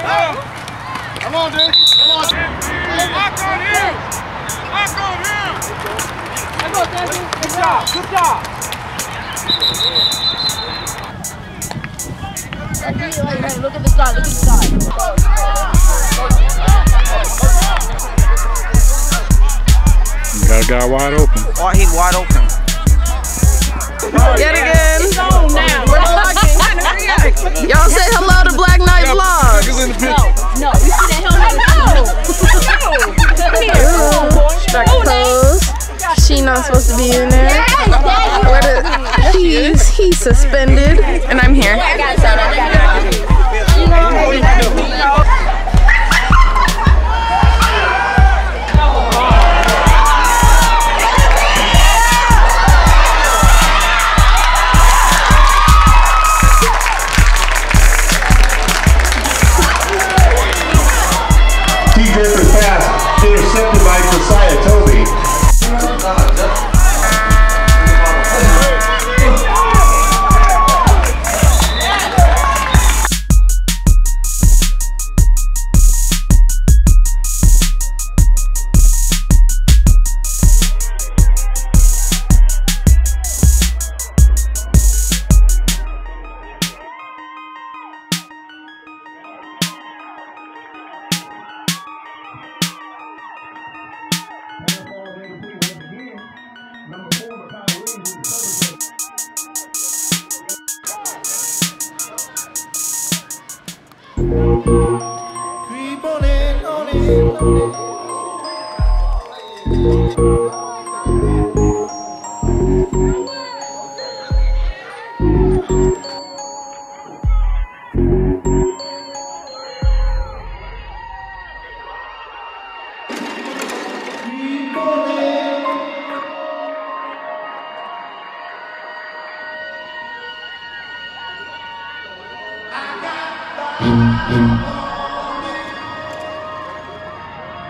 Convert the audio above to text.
Come on, dude. Come on. Lock on him. Lock on him. Good job. Good job. Hey, hey, look at the guy! Look at the side. Got a guy wide open. Oh, he's wide open. Yet again. He's on now. She not supposed to be in there. Where the, he's he's suspended, and I'm here. Thank you.